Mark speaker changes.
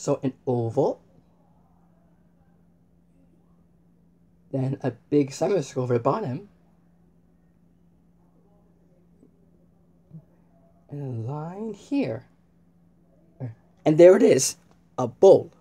Speaker 1: So an oval, then a big semicircle over the bottom, and a line here. And there it is, a bowl.